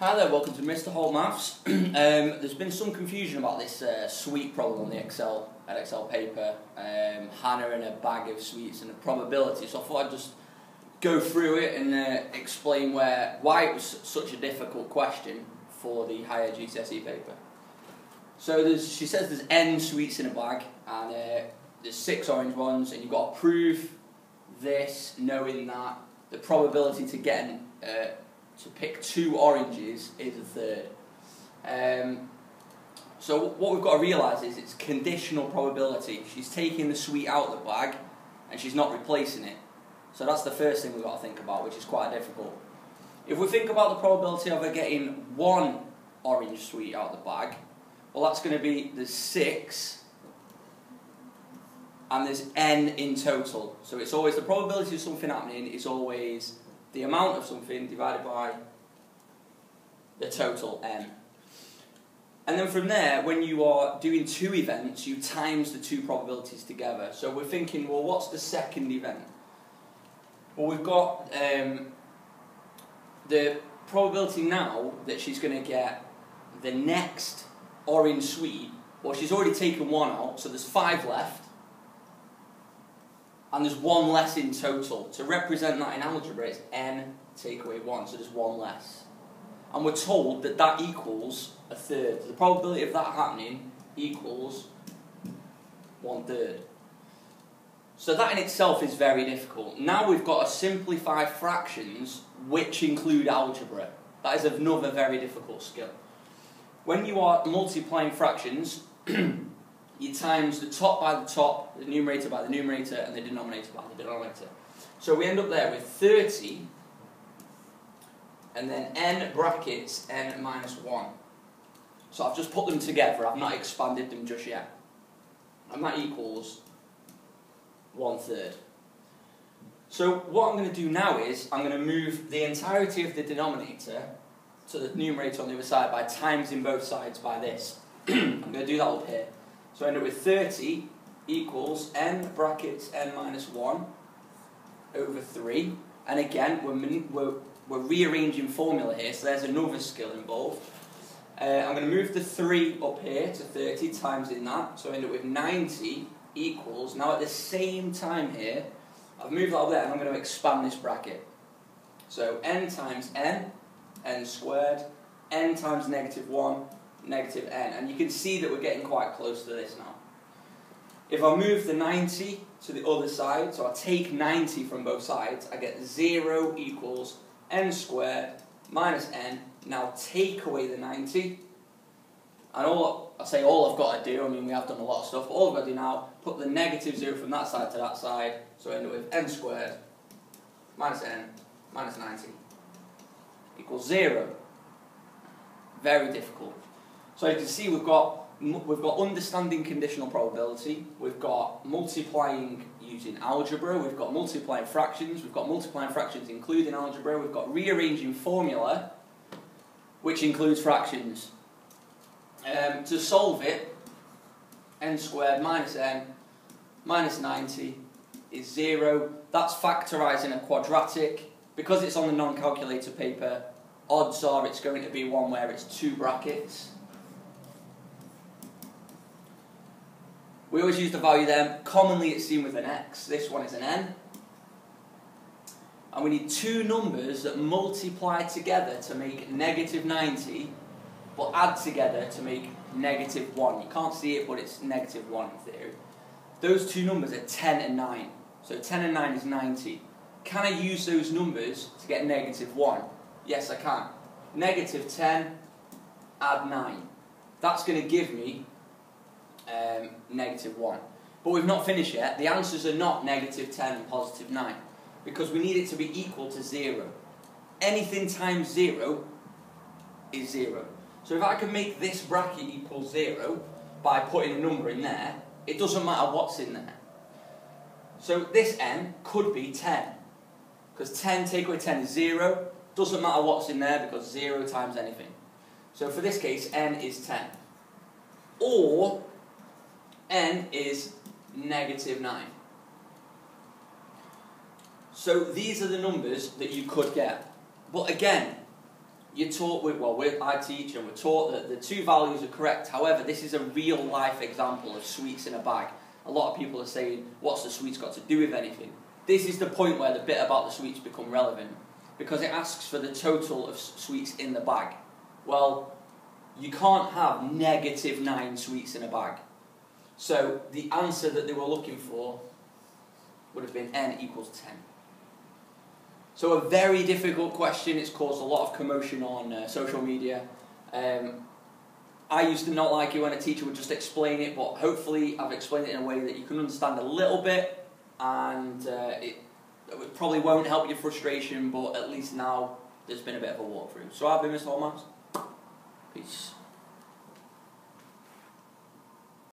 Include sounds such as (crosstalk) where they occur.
Hi there, welcome to Mr. Holt Maths. (clears throat) um, there's been some confusion about this uh, sweet problem on the Excel Edexcel paper. Um, Hannah and a bag of sweets and a probability. So I thought I'd just go through it and uh, explain where why it was such a difficult question for the higher GCSE paper. So there's, she says there's n sweets in a bag and uh, there's six orange ones and you've got to prove this, knowing that the probability to get uh, to pick two oranges is a third. Um, so what we've got to realise is it's conditional probability. She's taking the sweet out of the bag and she's not replacing it. So that's the first thing we've got to think about, which is quite difficult. If we think about the probability of her getting one orange sweet out of the bag, well that's going to be the six and there's n in total. So it's always the probability of something happening is always the amount of something divided by the total n. And then from there, when you are doing two events, you times the two probabilities together. So we're thinking, well, what's the second event? Well, we've got um, the probability now that she's going to get the next orange sweet. Well, she's already taken one out, so there's five left and there's one less in total. To represent that in algebra, it's n take away 1, so there's one less. And we're told that that equals a third. The probability of that happening equals one third. So that in itself is very difficult. Now we've got to simplify fractions which include algebra. That is another very difficult skill. When you are multiplying fractions, (clears throat) you times the top by the top, the numerator by the numerator, and the denominator by the denominator. So we end up there with 30, and then n brackets n minus 1. So I've just put them together, I've not expanded them just yet. And that equals one third. So what I'm going to do now is, I'm going to move the entirety of the denominator to the numerator on the other side by timesing both sides by this. (clears throat) I'm going to do that up here. So I end up with 30 equals n brackets n minus 1 over 3. And again, we're, we're, we're rearranging formula here, so there's another skill involved. Uh, I'm going to move the 3 up here to 30 times in that, so I end up with 90 equals, now at the same time here, I've moved that up there and I'm going to expand this bracket. So n times n, n squared, n times negative 1, negative n. And you can see that we're getting quite close to this now. If I move the 90 to the other side, so I take 90 from both sides, I get 0 equals n squared minus n. Now take away the 90. And all, I say all I've got to do, I mean we have done a lot of stuff, but all I've got to do now, put the negative 0 from that side to that side, so I end up with n squared minus n minus 90 equals 0. Very difficult. So you can see we've got we've got understanding conditional probability, we've got multiplying using algebra, we've got multiplying fractions, we've got multiplying fractions including algebra, we've got rearranging formula, which includes fractions. Um, to solve it, n squared minus n minus 90 is 0. That's factorising a quadratic. Because it's on the non-calculator paper, odds are it's going to be one where it's two brackets. We always use the value there. Commonly it's seen with an x. This one is an n. And we need two numbers that multiply together to make negative 90, but add together to make negative 1. You can't see it, but it's negative 1 in theory. Those two numbers are 10 and 9. So 10 and 9 is 90. Can I use those numbers to get negative 1? Yes, I can. Negative 10, add 9. That's going to give me um, negative 1. But we've not finished yet. The answers are not negative 10 and positive 9 because we need it to be equal to 0. Anything times 0 is 0. So if I can make this bracket equal 0 by putting a number in there, it doesn't matter what's in there. So this n could be 10. Because 10 take away 10 is 0. Doesn't matter what's in there because 0 times anything. So for this case, n is 10. Or n is negative 9. So these are the numbers that you could get. But again, you're taught, with, well, I teach and we're taught that the two values are correct. However, this is a real life example of sweets in a bag. A lot of people are saying, what's the sweets got to do with anything? This is the point where the bit about the sweets become relevant because it asks for the total of sweets in the bag. Well, you can't have negative nine sweets in a bag. So the answer that they were looking for would have been n equals 10. So a very difficult question. It's caused a lot of commotion on uh, social media. Um, I used to not like it when a teacher would just explain it, but hopefully I've explained it in a way that you can understand a little bit, and uh, it, it, probably won't help your frustration, but at least now there's been a bit of a walkthrough. So I've been Mr. Holmes. Peace.